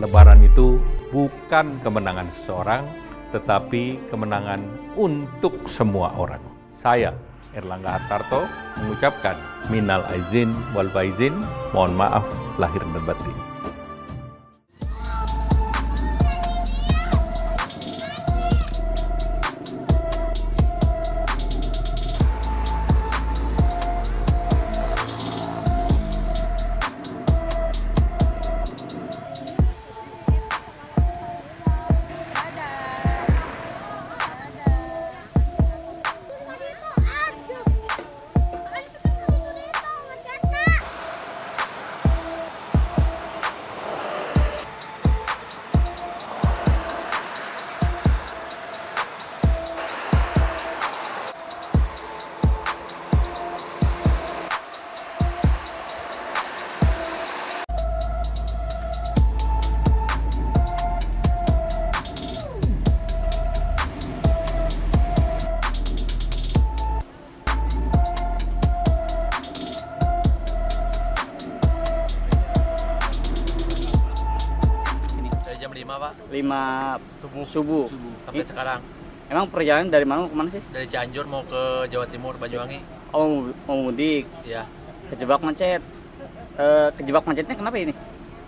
Lebaran itu bukan kemenangan seseorang, tetapi kemenangan untuk semua orang. Saya, Erlangga Hartarto, mengucapkan minal aizin wal faizin, mohon maaf lahir dan batin. 5 pak, 5 subuh, subuh. sampai Ih, sekarang. Emang perjalanan dari mana mau ke mana sih? Dari Cianjur mau ke Jawa Timur, Banyuwangi. Oh mau- mudik, Ya, kejebak macet. Eh, kejebak macetnya kenapa ini?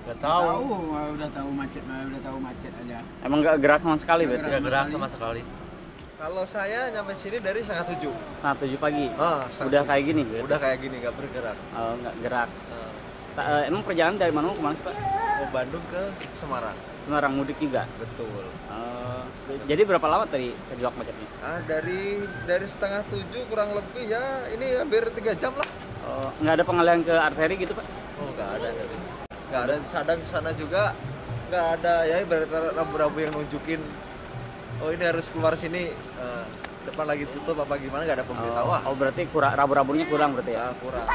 nggak tahu tahu. mah udah tahu macet mah udah tahu macet aja Emang nggak gerak sama sekali berarti? Nggak gerak sama sekali. Kalau saya nyampe sini dari setengah tujuh. Nah, 7 pagi. Ah, setengah Udah tujuh. kayak gini berarti? Udah kayak gini, nggak bergerak. Oh, nggak gerak. Nah, Ta- eh, emang perjalanan dari mana mau ke mana sih Pak? mau Bandung ke Semarang. Semarang mudik juga. Betul. Eh, jadi berapa lama tadi kejebak macetnya? Ah, dari dari setengah tujuh kurang lebih ya ini hampir tiga jam lah. Oh, nggak ada pengalihan ke arteri gitu Pak? Oh, nggak ada tadi. Nggak ada sadang sana juga nggak ada ya ibarat rambu-rambu yang nunjukin oh ini harus keluar sini Eh, depan lagi tutup apa gimana nggak ada pemberitahuan. Oh, oh berarti kurang rabu-rabunya kurang berarti ya? Ah, kurang.